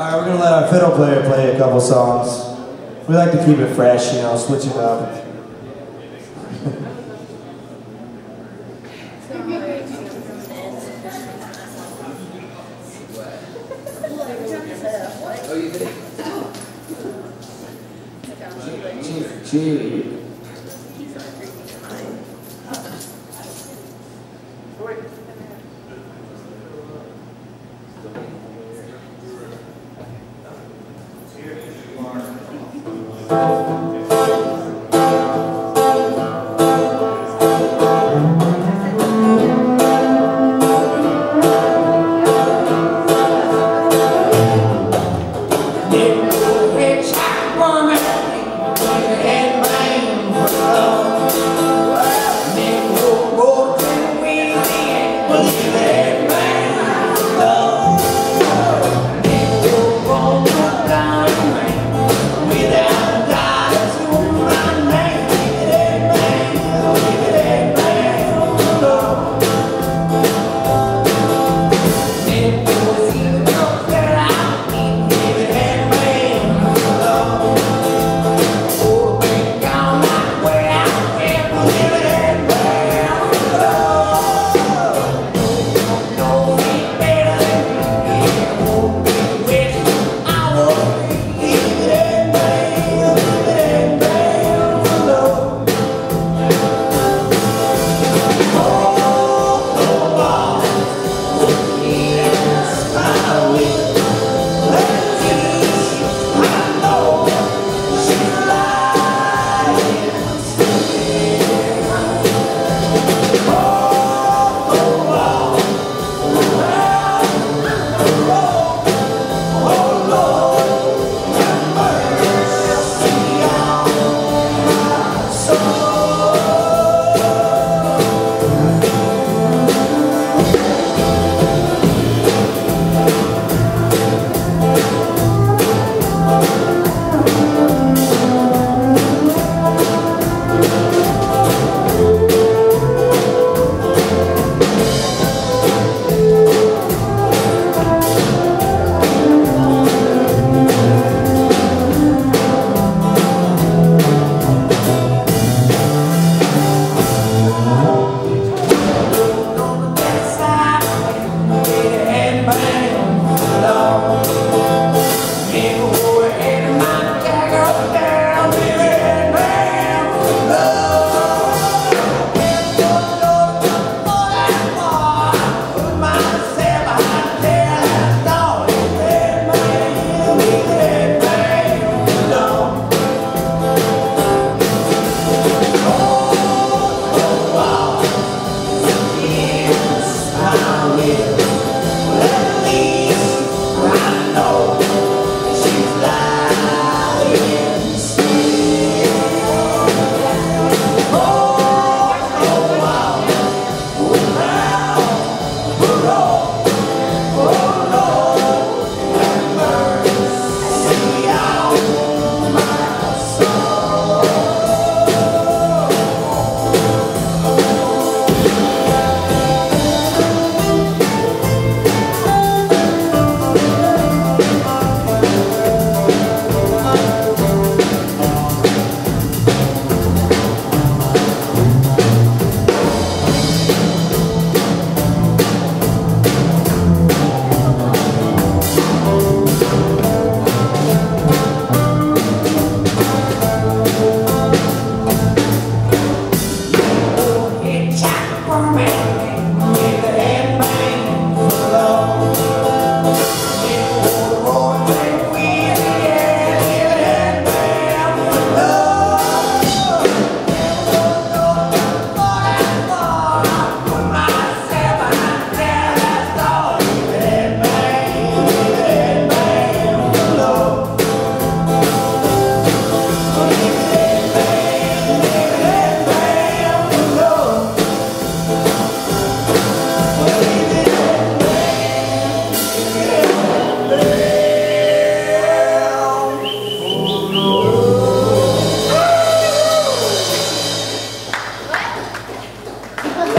Alright, we're gonna let our fiddle player play a couple songs. We like to keep it fresh, you know, switch it up. Gee. apple